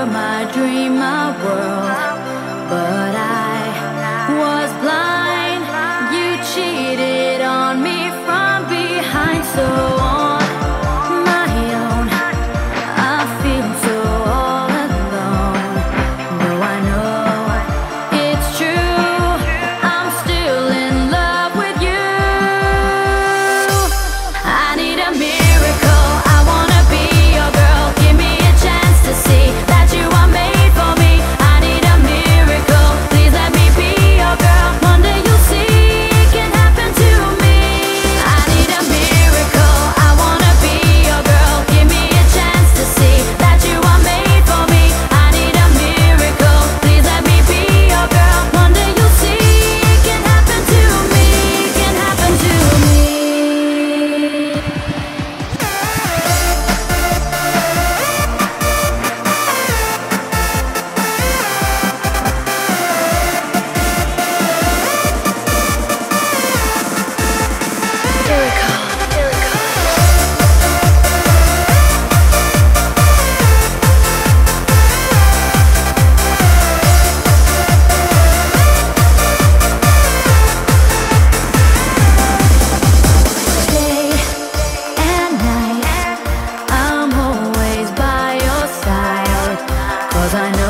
were my dream, my world. But I was blind. You cheated on me from behind, so.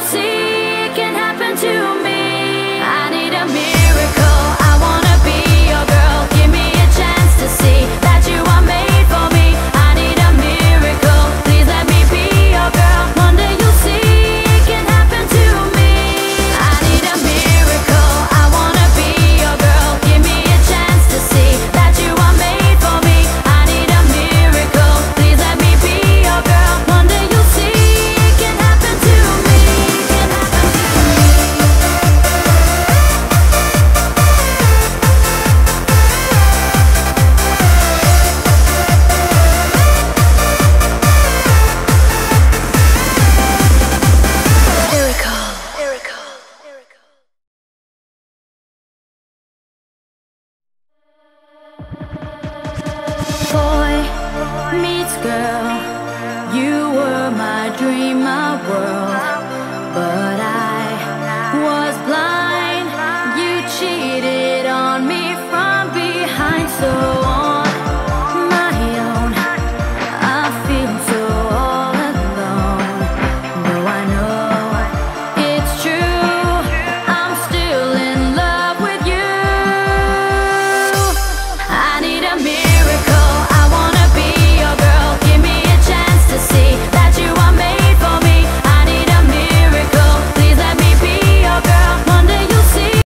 see girl